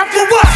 down for what?